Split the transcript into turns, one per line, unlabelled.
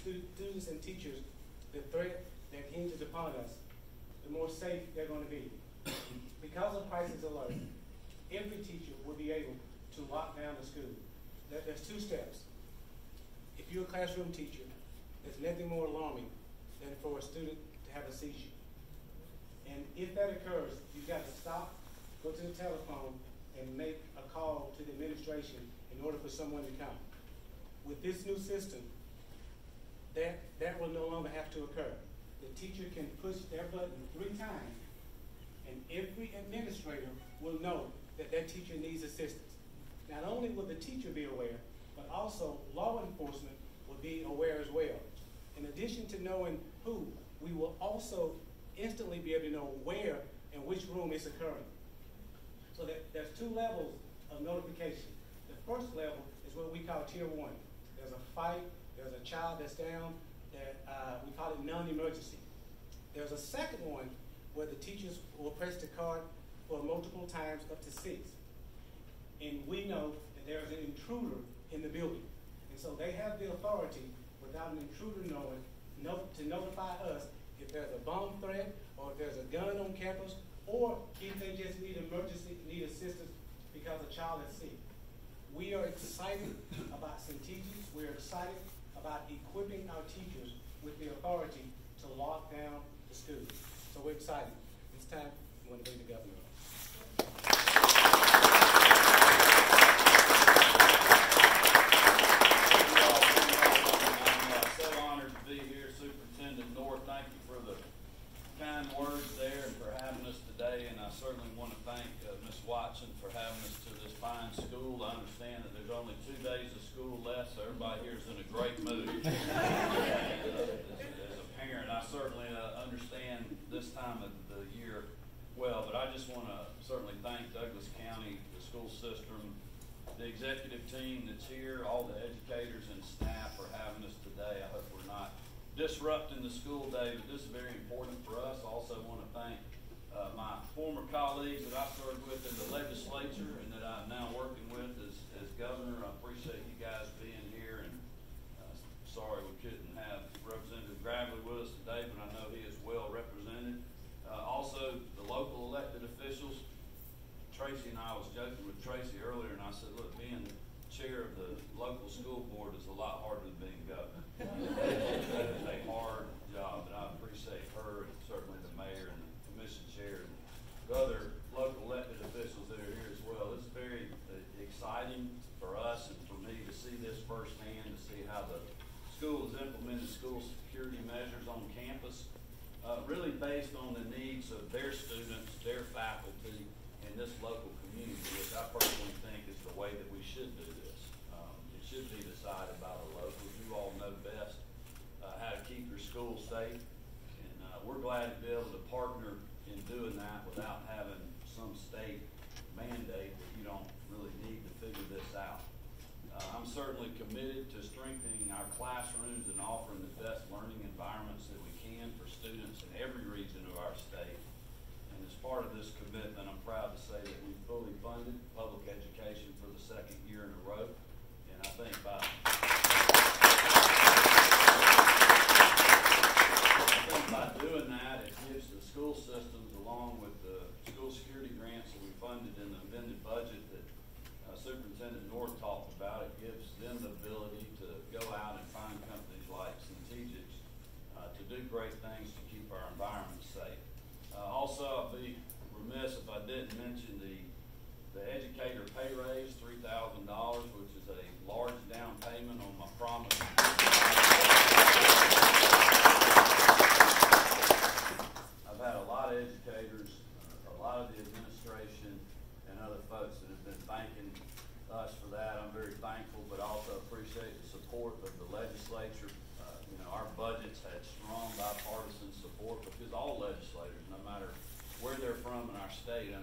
stu- students and teachers the threat that hinges upon us, the more safe they're gonna be. Because of crisis alert, every teacher will be able to lock down the school. There, there's two steps. If you're a classroom teacher, there's nothing more alarming than for a student to have a seizure. And if that occurs, you've got to stop, go to the telephone, and make a call to the administration in order for someone to come. With this new system, that, that will no longer have to occur. The teacher can push their button three times, and every administrator will know that that teacher needs assistance. Not only will the teacher be aware, but also law enforcement will be aware as well. In addition to knowing who, we will also instantly be able to know where and which room it's occurring. So that, there's two levels of notification. The first level is what we call tier one. There's a fight, there's a child that's down, that, uh, we call it non-emergency. There's a second one where the teachers will press the card for multiple times, up to six. And we know that there's an intruder in the building. And so they have the authority, without an intruder knowing, no, to notify us if there's a bomb threat, or if there's a gun on campus, or if they just need emergency, need assistance because a child is sick. We are excited about Centegix. We're excited about equipping our teachers with the authority to lock down the schools. So we're excited. It's time, we want to bring the governor up.
I'm so honored to be here, Superintendent North, thank you for the kind words there and for having us today, and I certainly want to thank uh, Ms. Watson for having us to this fine school. I understand that there's only two days of school left, so everybody here is in a great mood. As as a parent, I certainly uh, understand this time of the year well, but I just want to certainly thank Douglas County, the school system, the executive team that's here, all the educators and staff for having us today. I hope we're not disrupting the school day, but this is very important for us. Also want to thank uh, my former colleagues that I served with in the legislature and that I'm now working with as, as governor. I appreciate you guys being here and uh, sorry we couldn't have Representative Gravley with us today, but I know he is well represented. Uh, also, the local elected officials, Tracy and I was joking with Tracy earlier, and I said, look, being chair of the local school board is a lot harder than being governor. That is a hard job, and I appreciate her, and certainly the mayor and the commission chair, and the other local elected officials that are here as well. It's very uh, exciting for us and for me to see this firsthand, to see how the school has implemented school security measures on campus uh, really based on the needs of their students, their faculty, and this local community, which I personally think is the way that we should do this. Um, it should be decided by the locals. You all know best uh, how to keep your school safe, and uh, we're glad to be able to partner in doing that without having some state mandate certainly committed to strengthening our classrooms and offering the best learning environments that we can for students in every region of our state. And as part of this commitment, I'm proud to say that we fully funded public education for the second year in a row. And I think by I think by doing that, it gives the school systems, along with the school security grants that we funded in the amended budget that uh, Superintendent North talked about, it gives them the ability to go out and find companies like Centegix uh, to do great keep our environment safe. Uh, also, I'd be remiss if I didn't mention the, the educator pay raise, three thousand dollars, which is a large down payment on my promise. I've had a lot of educators, uh, a lot of the administration, and other folks that have been thanking us for that. I'm very thankful, but also appreciate the support of the legislature. Uh, You know, our budget's had strong bipartisan support because all legislators, no matter where they're from in our state,